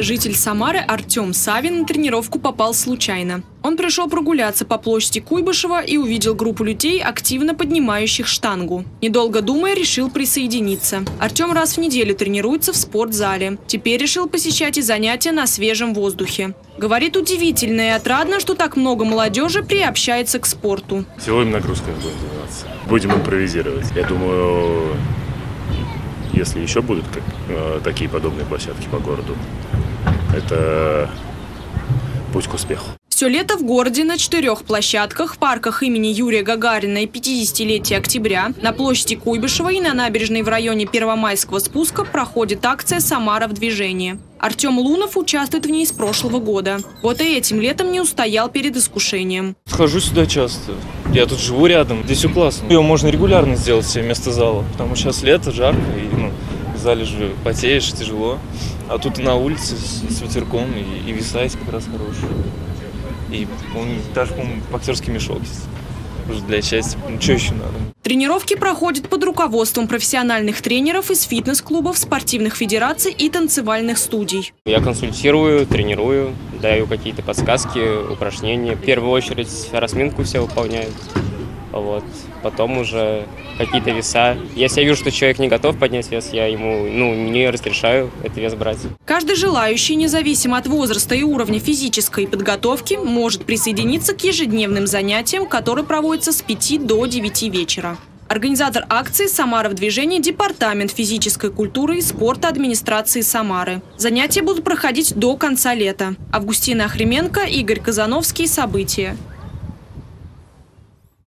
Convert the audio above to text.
Житель Самары Артем Савин на тренировку попал случайно. Он пришел прогуляться по площади Куйбышева и увидел группу людей, активно поднимающих штангу. Недолго думая, решил присоединиться. Артем раз в неделю тренируется в спортзале. Теперь решил посещать и занятия на свежем воздухе. Говорит, удивительно и отрадно, что так много молодежи приобщается к спорту. Силовыми нагрузками будем заниматься. Будем импровизировать. Я думаю, если еще будут как, э, такие подобные площадки по городу, это путь к успеху. Все лето в городе на четырех площадках, в парках имени Юрия Гагарина и 50-летия октября, на площади Куйбышева и на набережной в районе Первомайского спуска проходит акция «Самара в движении». Артем Лунов участвует в ней с прошлого года. Вот и этим летом не устоял перед искушением. Хожу сюда часто. Я тут живу рядом, здесь все классно. Ее можно регулярно сделать себе вместо зала, потому что сейчас лето, жарко, и ну, в зале же потеешь, тяжело. А тут на улице с, с ветерком, и, и веса есть как раз хорошие. И он даже, по-моему, боксерский мешок есть. Уже для счастья. Ну, что еще надо? Тренировки проходят под руководством профессиональных тренеров из фитнес-клубов, спортивных федераций и танцевальных студий. Я консультирую, тренирую, даю какие-то подсказки, упражнения. В первую очередь разминку все выполняют. Вот. Потом уже какие-то веса. Если я вижу, что человек не готов поднять вес, я ему ну, не разрешаю этот вес брать. Каждый желающий, независимо от возраста и уровня физической подготовки, может присоединиться к ежедневным занятиям, которые проводятся с 5 до 9 вечера. Организатор акции «Самара в движении» – Департамент физической культуры и спорта администрации Самары. Занятия будут проходить до конца лета. Августина Охременко, Игорь Казановский. События.